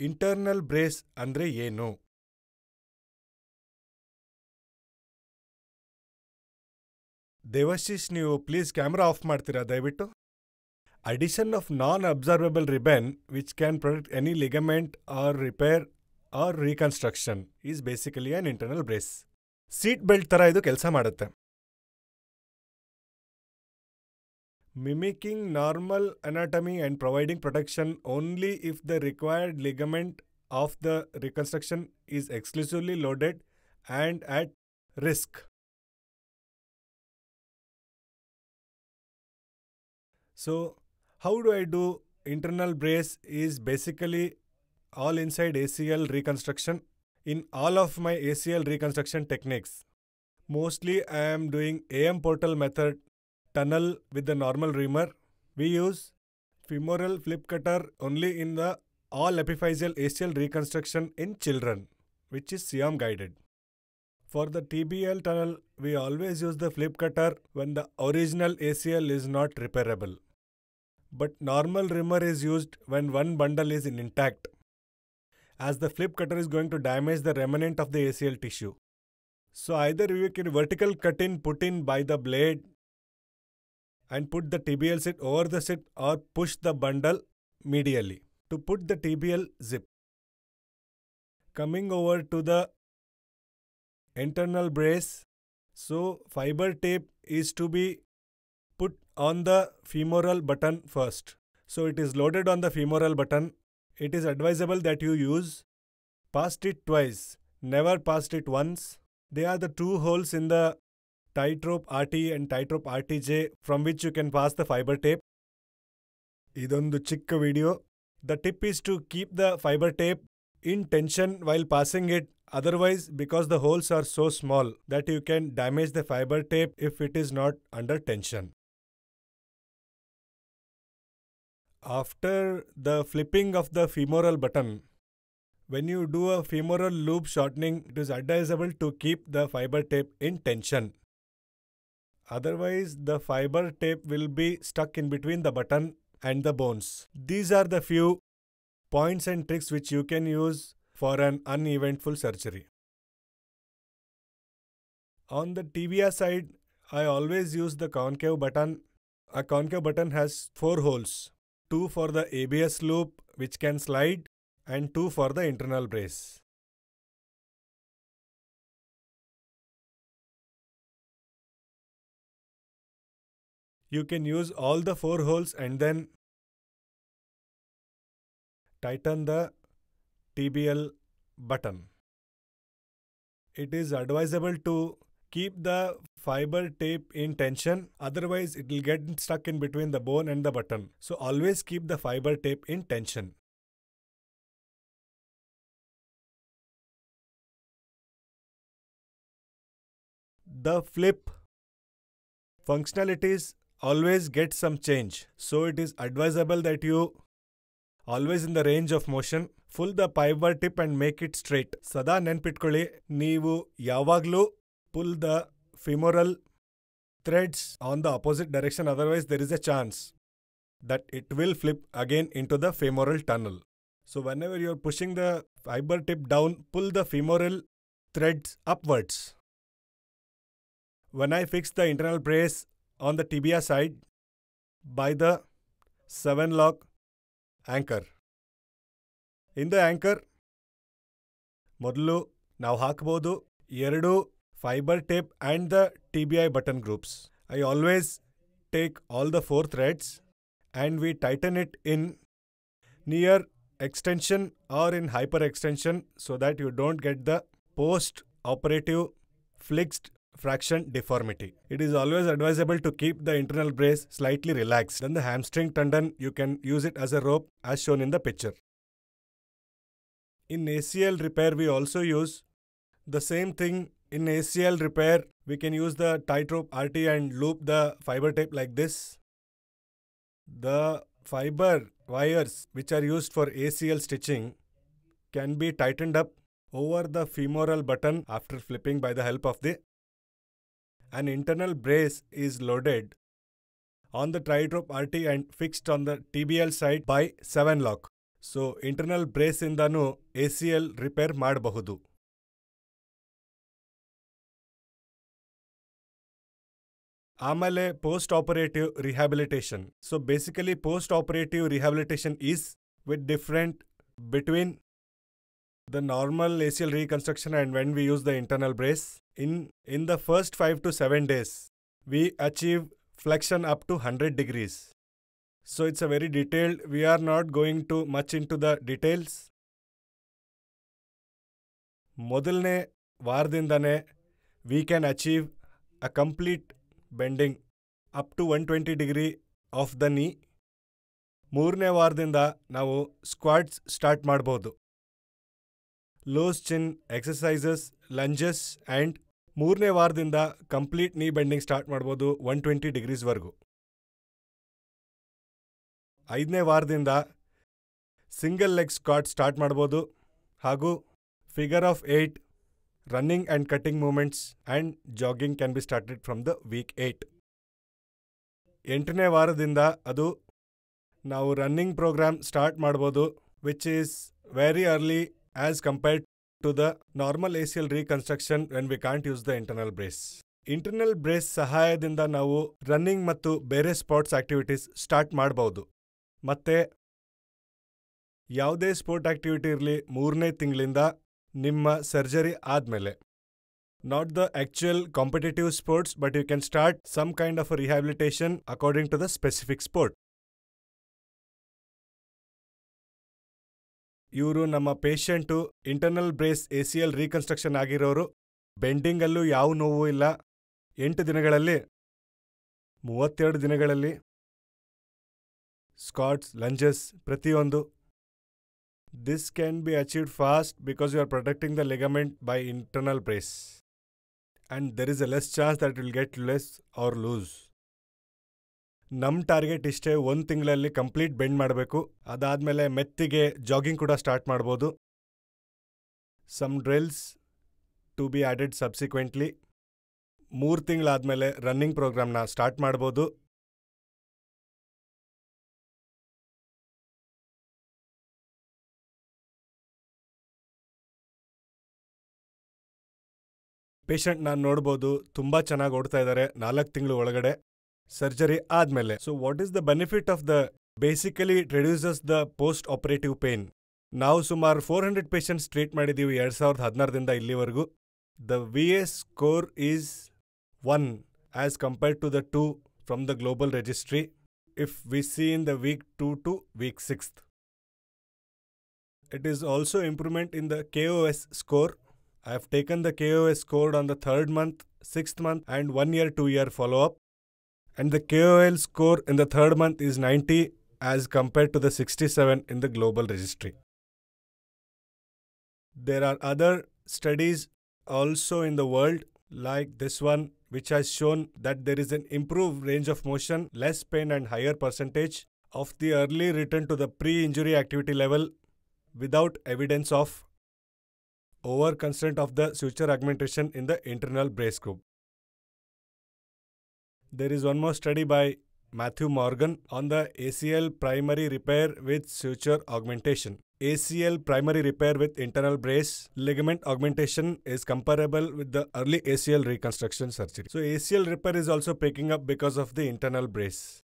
Internal brace ಅಂದ್ರೆ ಏನು ದೇವಶಿಶ್ ನೀವು ಪ್ಲೀಸ್ ಕ್ಯಾಮ್ರಾ ಆಫ್ ಮಾಡ್ತೀರಾ ದಯವಿಟ್ಟು addition of non observable ribbon which can protect any ligament or repair or reconstruction is basically an internal brace seat belt ಥರ ಇದು ಕೆಲಸ ಮಾಡುತ್ತೆ mimicking normal anatomy and providing protection only if the required ligament of the reconstruction is exclusively loaded and at risk. So, how do I do internal brace is basically all inside ACL reconstruction. In all of my ACL reconstruction techniques, mostly I am doing AM portal method tunnel with the normal reamer. We use femoral flip cutter only in the all epiphyseal ACL reconstruction in children, which is C-arm guided. For the tibial tunnel, we always use the flip cutter when the original ACL is not repairable. But normal reamer is used when one bundle is intact, as the flip cutter is going to damage the remnant of the ACL tissue. So either you can vertical cut in put in by the blade and put the TBL sit over the sit or push the bundle medially to put the TBL zip. Coming over to the internal brace, so fiber tape is to be put on the femoral button first. So it is loaded on the femoral button. It is advisable that you use past it twice, never past it once. They are the two holes in the tightrope RT and tightrope RTJ from which you can pass the fiber tape. ಇದೊಂದು ಚಿಕ್ಕ video the tip is to keep the fibre tape in tension while passing it otherwise because the holes are so small that you can damage the fibre tape if it is not under tension after the flipping of the femoral button when you do a femoral loop shortening, it is advisable to keep the fiber tape in tension. Otherwise, the fiber tape will be stuck in between the button and the bones. These are the few points and tricks which you can use for an uneventful surgery. On the tibia side, I always use the concave button. A concave button has four holes two for the ABS loop, which can slide, and two for the internal brace. You can use all the four holes and then tighten the tibial button. It is advisable to keep the fiber tape in tension otherwise it will get stuck in between the bone and the button. So always keep the fiber tape in tension. the flip functionalities always get some change. So it is advisable that you always in the range of motion. Full the pipe tip and make it straight. Sada nenpitkoli, neevu yavaglu, pull the femoral threads on the opposite direction. Otherwise, there is a chance that it will flip again into the femoral tunnel. So whenever you are pushing the fiber tape down, pull the femoral threads upwards. When I fix the internal brace, on the tibia side by the SwiveLock anchor. In the anchor, modulu now hakbodu yeradu fiber tape and the TBI button groups. I always take all the four threads and we tighten it in near extension or in hyper extension so that you don't get the post operative flexed fraction deformity. It is always advisable to keep the internal brace slightly relaxed. Then the hamstring tendon, you can use it as a rope as shown in the picture. In ACL repair, we also use the same thing. In ACL repair, we can use the tightrope RT and loop the fiber tape like this. The fiber wires which are used for ACL stitching can be tightened up over the femoral button after flipping by the help of the an internal brace is loaded on the tightrope RT and fixed on the tibial side by SwiveLock. So, internal brace in the no ACL repair mad bahudu. Amale postoperative rehabilitation. So, basically, postoperative rehabilitation is with different between the normal ACL reconstruction and when we use the internal brace in in the first 5 to 7 days we achieve flexion up to 100 degrees so it's a very detailed we are not going to much into the details ಮೊದಲನೇ ವಾರದಿಂದನೇ we can achieve a complete bending up to one twenty degree of the ನೀ ಮೂರನೇ ವಾರದಿಂದ ನಾವು squads start ಮಾಡ್ಬೋದು ಲೋಸ್ ಚಿನ್ exercises lunges and ಮೂರನೇ ವಾರದಿಂದ complete knee bending start ಮಾಡ್ಬೋದು one twenty ಡಿಗ್ರೀಸ್ವರೆಗೂ ಐದನೇ ವಾರದಿಂದ ಸಿಂಗಲ್ ಲೆಗ್ ಸ್ಕಾಟ್ ಸ್ಟಾರ್ಟ್ ಮಾಡ್ಬೋದು ಹಾಗೂ figure of eight running and cutting movements and jogging can be started from the week eight ಎಂಟನೇ ವಾರದಿಂದ ಅದು ನಾವು ರನ್ನಿಂಗ್ ಪ್ರೋಗ್ರಾಮ್ ಸ್ಟಾರ್ಟ್ ಮಾಡ್ಬೋದು which is very early as compared to the normal L reconstruction when we can't use the internal brace internal brace ಸಹಾಯದಿಂದ ನಾವು running ಮತ್ತು ಬೇರೆ sports activities start ಮಾಡಬಹುದು. ಮತ್ತೆ ಯಾವುದೇ ಸ್ಪೋರ್ಟ್ ಆಕ್ಟಿವಿಟಿ ಇರಲಿ ಮೂರನೇ ತಿಂಗಳಿಂದ ನಿಮ್ಮ ಸರ್ಜರಿ ಆದಮೇಲೆ. Not the actual competitive sports but you can start some kind of rehabilitation according to the specific sport ಇವರು ನಮ್ಮ patient internal brace A C L reconstruction ಆಗಿರೋರು. ಬೆಂಡಿಂಗಲ್ಲೂ ಯಾವ ನೋವು ಇಲ್ಲ. ಎಂಟು ದಿನಗಳಲ್ಲಿ, ಮೂವತ್ತೆರಡು ದಿನಗಳಲ್ಲಿ, ಸ್ಕಾಟ್ಸ್, ಲಂಜಸ್, ಪ್ರತಿಯೊಂದು. This can be achieved fast because you are protecting the ligament by internal brace and there is a less chance that will get less or loose ನಮ್ಮ ಟಾರ್ಗೆಟ್ ಇಷ್ಟೇ ಒಂದು ತಿಂಗಳಲ್ಲಿ ಕಂಪ್ಲೀಟ್ ಬೆಂಡ್ ಮಾಡಬೇಕು. ಅದಾದಮೇಲೆ ಮೆತ್ತಿಗೆ jogging ಕೂಡ start ಮಾಡ್ಬೋದು. Some drills to be added subsequently. ಮೂರು ತಿಂಗಳಾದಮೇಲೆ ರನ್ನಿಂಗ್ ಪ್ರೋಗ್ರಾಮ್ನ ಸ್ಟಾರ್ಟ್ ಮಾಡ್ಬೋದು. ಪೇಷಂಟ್ ನಾನು ನೋಡ್ಬೋದು, ತುಂಬ ಚೆನ್ನಾಗಿ ಓಡ್ತಾ ಇದ್ದಾರೆ ನಾಲ್ಕು ತಿಂಗಳು ಒಳಗಡೆ. surgery ಆದಮೇಲೆ so what is the benefit of the basically it reduces the post operative pain ನಾವು ಸುಮಾರು ಫೋರ್ ಹಂಡ್ರೆಡ್ ಪೇಷಂಟ್ಸ್ ಟ್ರೀಟ್ ಮಾಡಿದ್ದೀವಿ ಎರಡು ಸಾವಿರದ ಹದಿನಾರರಿಂದ ಇಲ್ಲಿವರೆಗೂ the V S score is one as compared to the two from the global registry if we see in the week two two week sixth it is also improvement in the KOOS score. I have taken the KOOS score on the third month, sixth month, and one year, two year follow up. And the KOOS score in the third month is 90 as compared to the 67 in the global registry. There are other studies also in the world, like this one, which has shown that there is an improved range of motion, less pain, and higher percentage of the early return to the pre injury activity level without evidence of over constraint of the suture augmentation in the internal brace group. There is one more study by Matthew Morgan on the ACL primary repair with suture augmentation. ACL primary repair with internal brace ligament augmentation is comparable with the early ACL reconstruction surgery. So ACL repair is also picking up because of the internal brace.